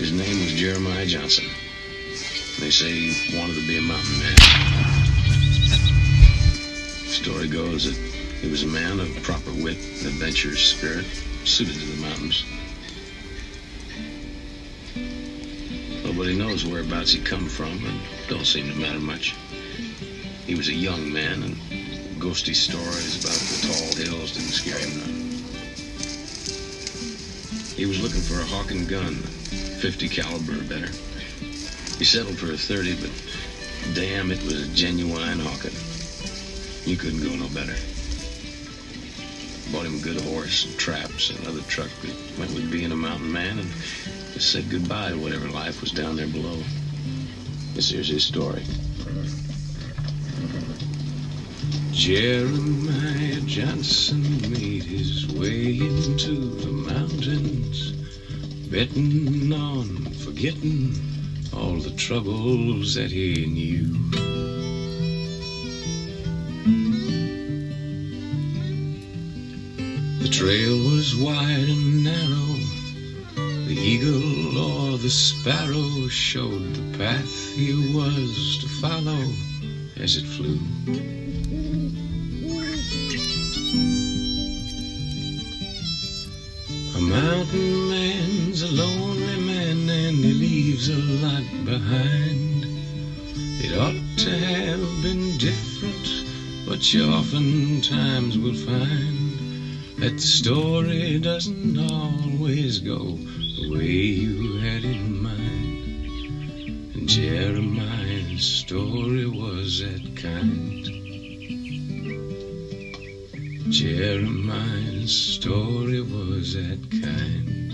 His name was Jeremiah Johnson. They say he wanted to be a mountain man. Story goes that he was a man of proper wit and adventurous spirit, suited to the mountains. Nobody knows whereabouts he come from, and don't seem to matter much. He was a young man, and ghosty stories about the tall hills didn't scare him none. He was looking for a Hawken gun, 50 caliber or better. He settled for a 30, but damn, it was a genuine Hawken. You couldn't go no better. Bought him a good horse and traps and another truck that went with being a mountain man and just said goodbye to whatever life was down there below. This here's his story. Jeremiah Johnson made his way into the mountains, betting on forgetting all the troubles that he knew. The trail was wide and narrow. The eagle or the sparrow showed the path he was to follow as it flew. A mountain man's a lonely man and he leaves a lot behind. It ought to have been different, but you oftentimes will find that the story doesn't always go the way you had in mind. And Jeremiah's story was that kind. Jeremiah's story was that kind.